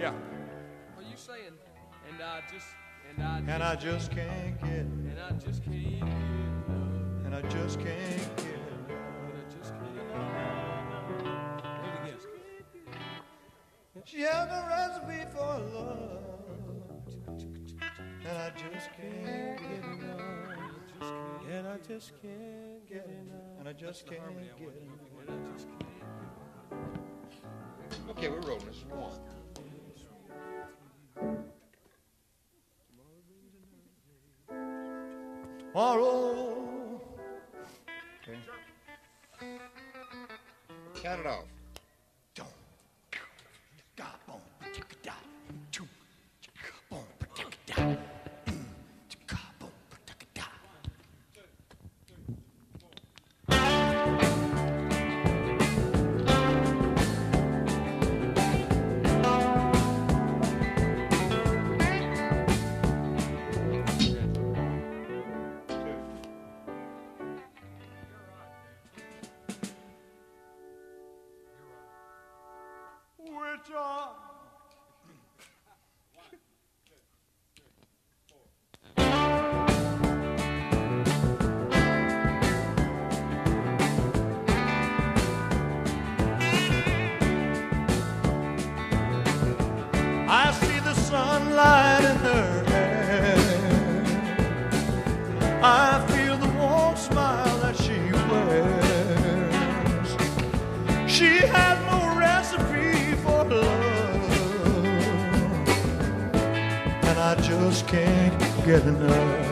Yeah. Are you saying, and I just, and I, And I just can't get, and I just can't get enough, and I just can't get. enough. and I just can't get enough. Do it again. She has a recipe for love, and I just can't get enough. And I just can't get enough. And I just can't get enough. And I just can't. Okay, we're rolling this. Come Tomorrow. Okay. Count it off. She has no recipe for love, and I just can't get enough.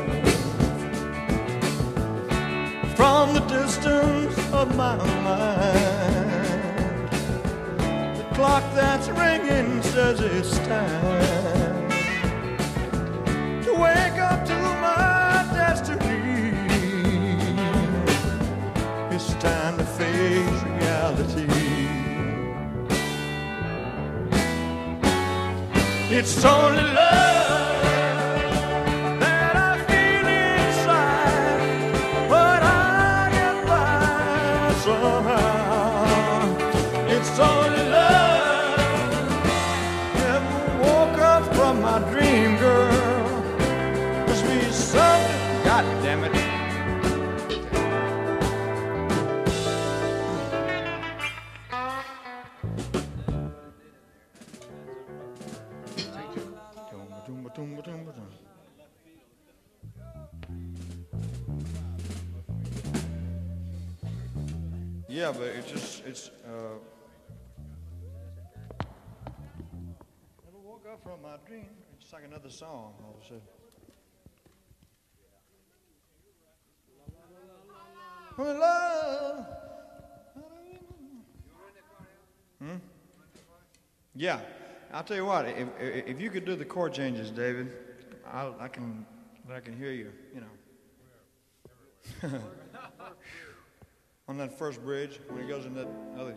From the distance of my mind, the clock that's ringing says it's time It's only love dream. It's like another song all of a sudden. Love. Hmm? Yeah, I'll tell you what. If, if you could do the chord changes, David, I I can I can hear you. You know. On that first bridge when he goes in that other.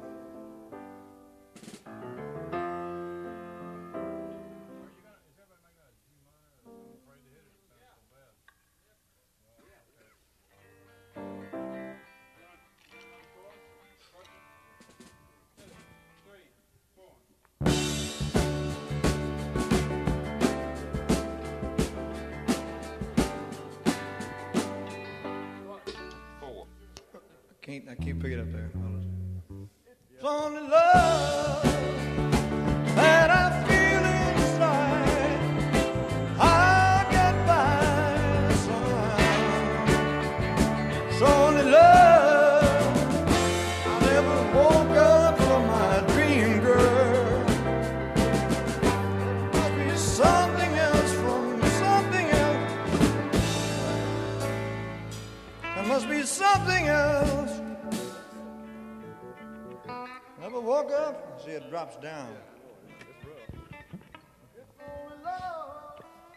Drops down.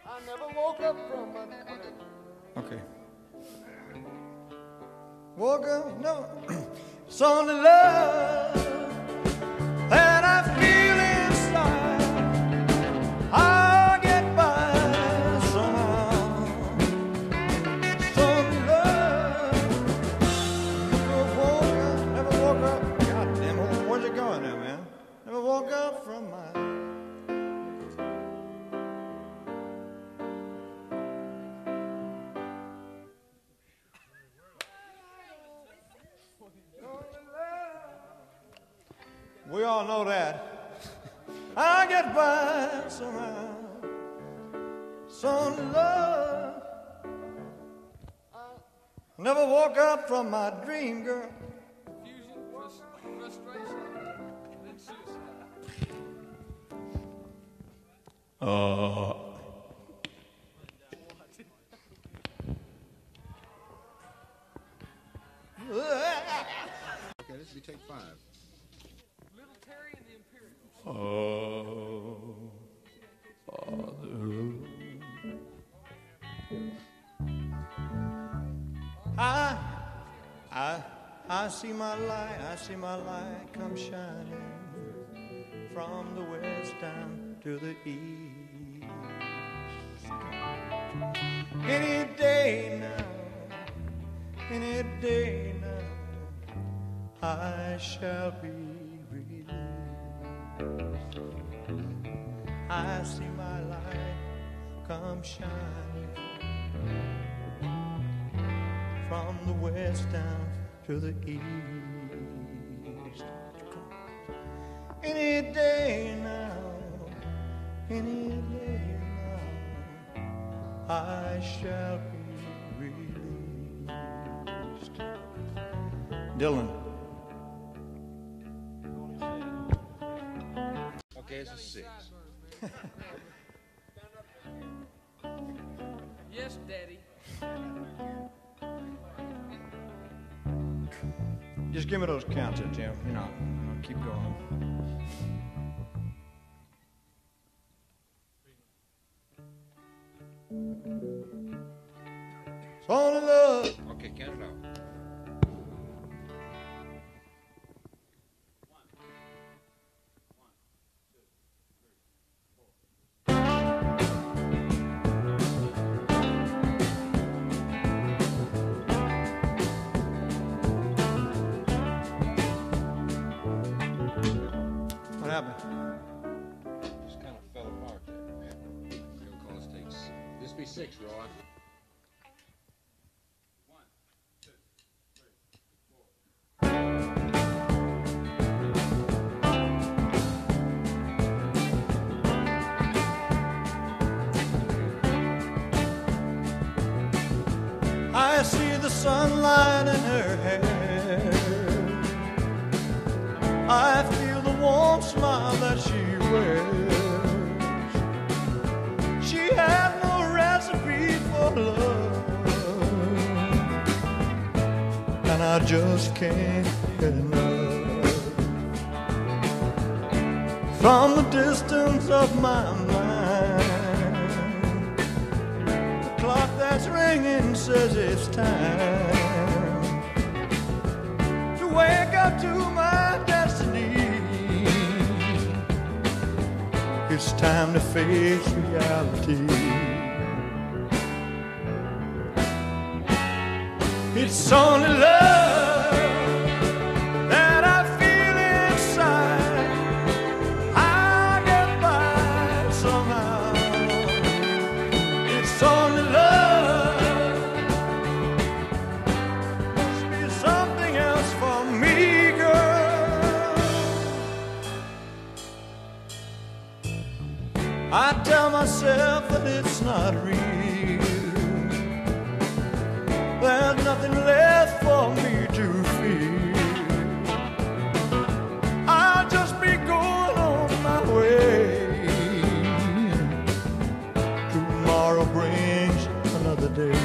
I never woke up from my. Okay. Woke up, no. it's only love We all know that. I get by somehow. Some love. I never woke up from my dream, girl. Confusion, come shining from the west down to the east. Any day now, any day now, I shall be released. I see my light come shining from the west down to the east. Any day now, any day now, I shall be released. Dylan. Okay, it's a six. Yes, Daddy. Just give me those counts Jim. You know, keep going. Just can't get enough. From the distance of my mind the clock that's ringing says it's time to wake up to my destiny. It's time to face reality. It's only love tell myself that it's not real. There's nothing left for me to feel. I'll just be going on my way. Tomorrow brings another day.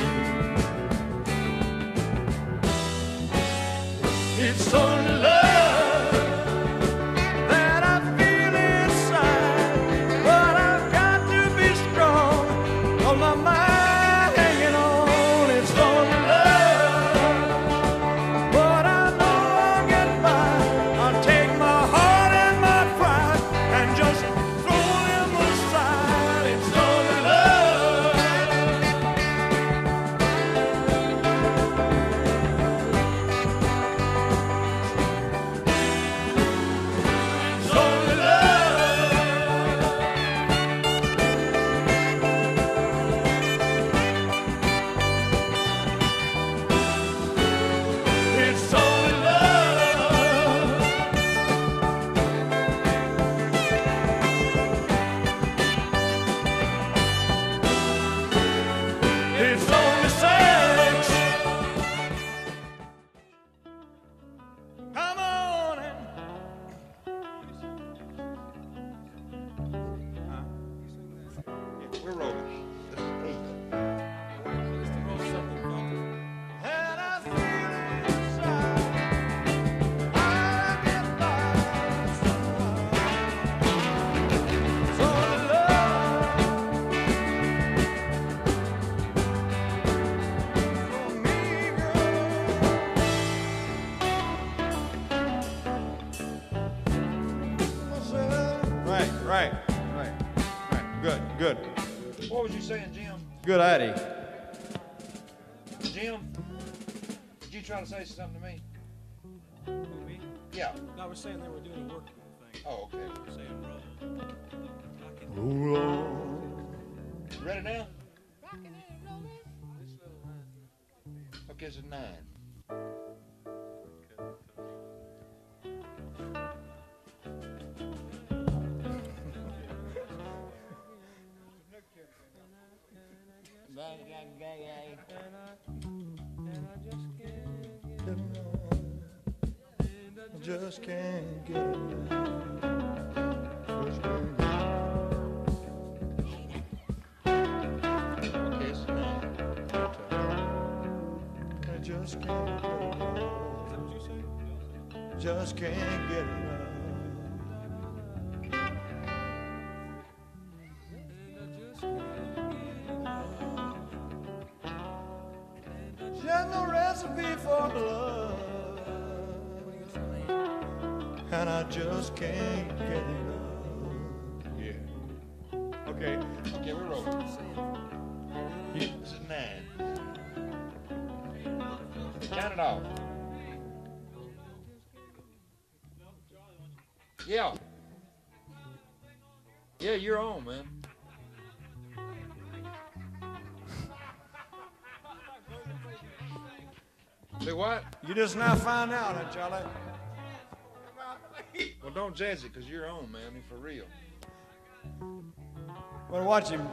It's only you saying, Jim? Good Eddie. Jim? Did you try to say something to me? Who, me? Yeah. No, I was saying they were doing a work thing. Oh, okay. They were saying brother. Roll on. Ready now? this little line. Okay, it's a nine. Just can't get I just can't get enough. I just can't get enough. Just can't get enough. Yeah. Yeah, you're on, man. Say what? You just now find out, huh, Charlie? Well, don't judge it, because you're on, man. I mean, for real. Well, watch him,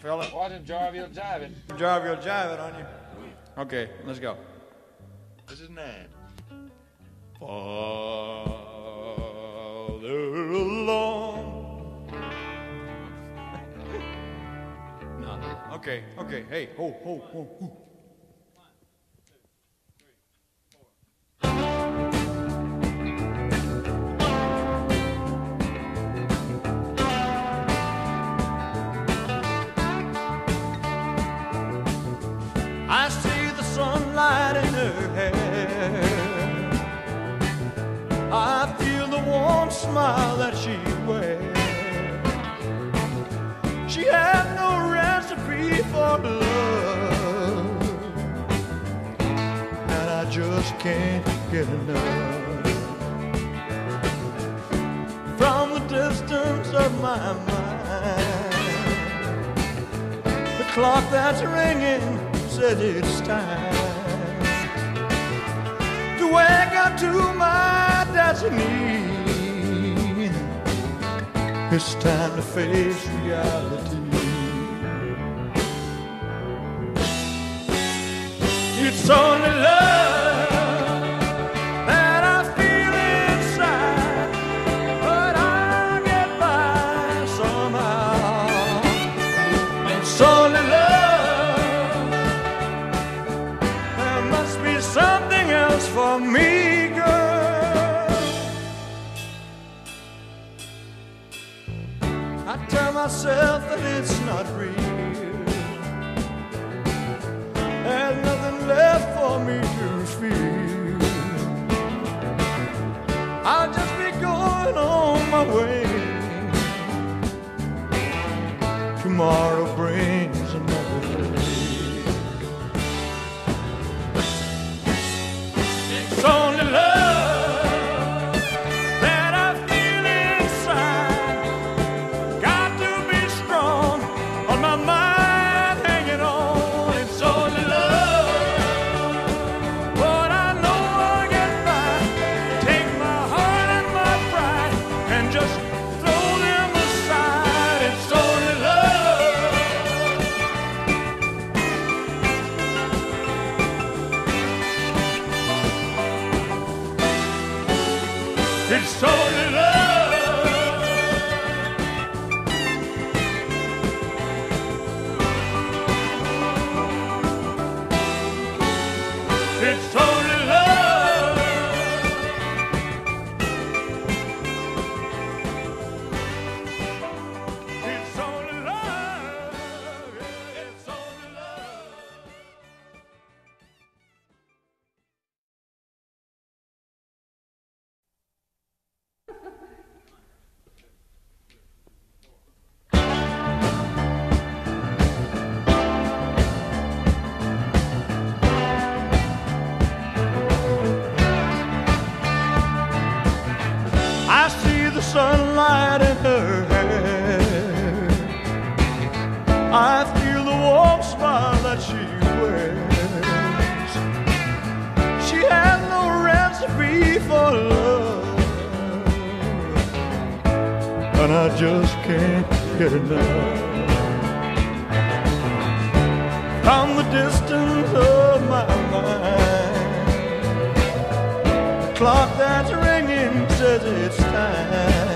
fella. Watch him Jarville jiving. Jarville jive it on you. Okay, let's go. This is nine. Father alone. no. Okay, okay. Hey, ho, ho, ho, ho. Can't get enough. From the distance of my mind, the clock that's ringing said it's time to wake up to my destiny. It's time to face reality. It's only love I tell myself that it's not real. There's nothing left for me to feel. I'll just be going on my way. Tomorrow sunlight in her hair. I feel the warm smile that she wears. She had no recipe for love, and I just can't get enough. From the distance of my mind. The clock that's ringing says it time.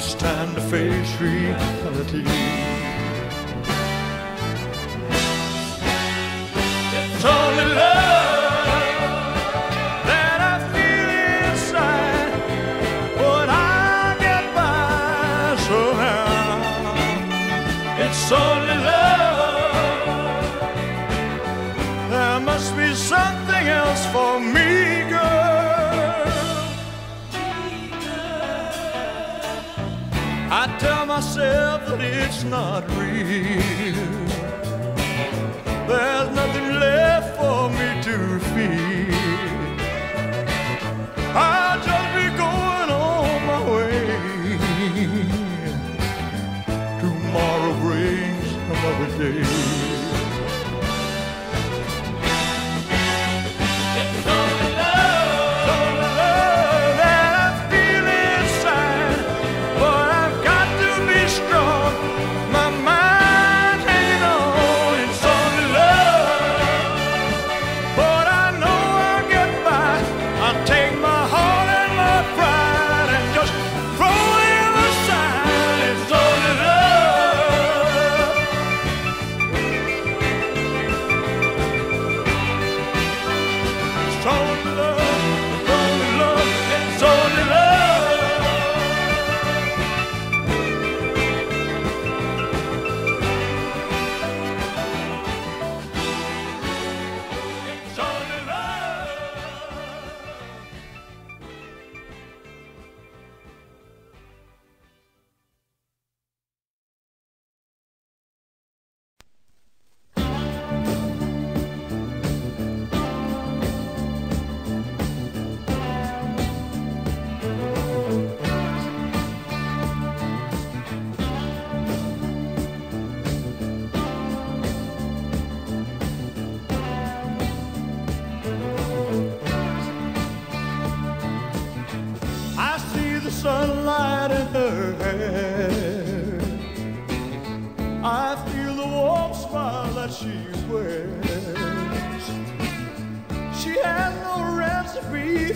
It's time to face reality. that it's not real. There's nothing left for me to feel.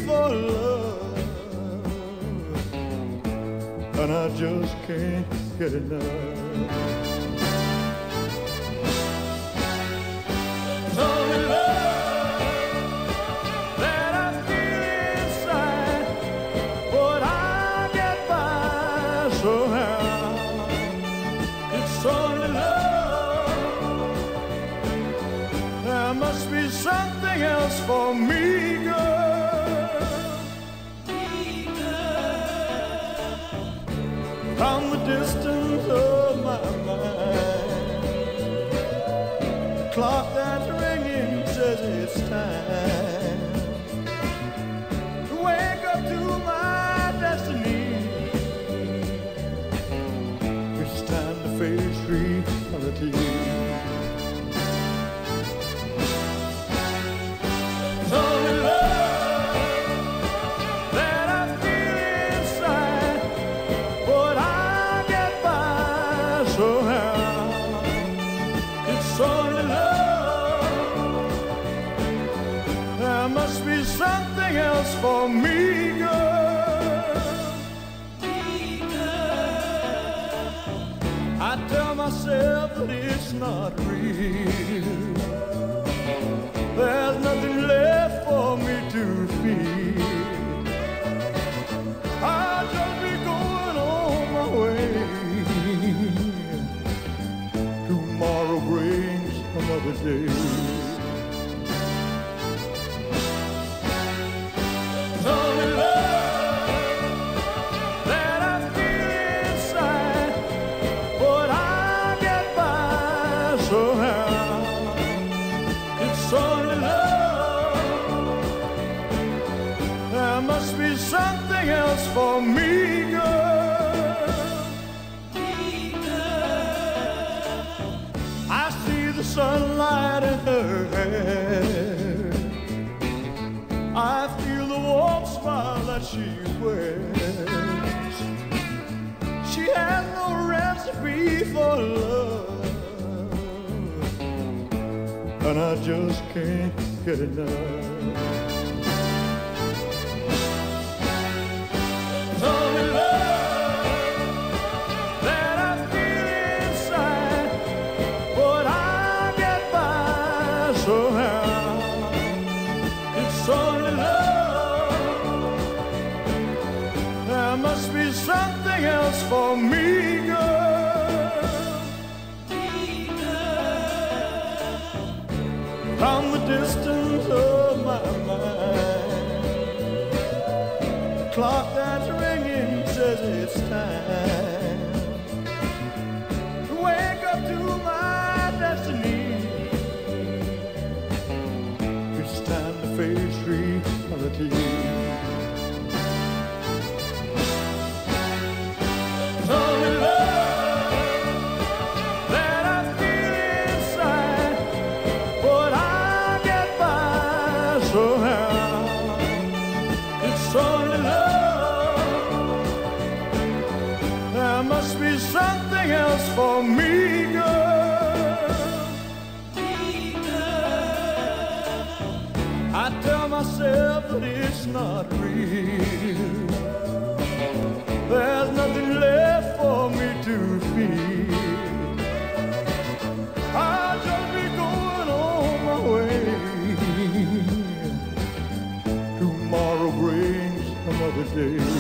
for love, and I just can't get enough. face reality. not real. There's nothing left for me to feel. I'll just be going on my way. Tomorrow brings another day. and I just can't get enough. It's only love that I feel inside, but I get by somehow. It's only love. There must be something else for me. distance of my mind. Clock it's not real. There's nothing left for me to feel. I'll just be going on my way. Tomorrow brings another day.